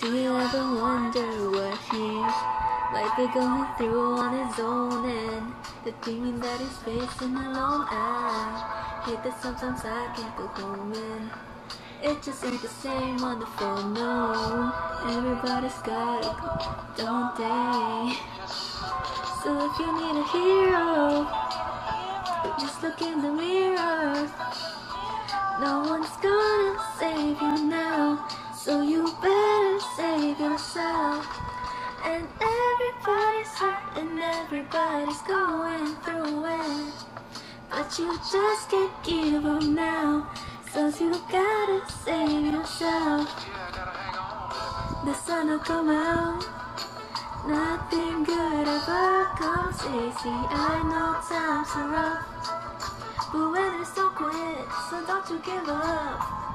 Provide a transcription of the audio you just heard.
Do you ever wonder what he might be going through on his own and the thing that he's facing alone? I hate that sometimes I can't go home and it just ain't the same on the phone. No, everybody's got a don't they? So if you need a hero, just look in the mirror. No one's gonna save you now, so you better. And everybody's hurt and everybody's going through it. But you just can't give up now, so you gotta save yourself. The sun will come out. Nothing good ever comes easy. I know times are rough. But when it's so quit, so don't you give up.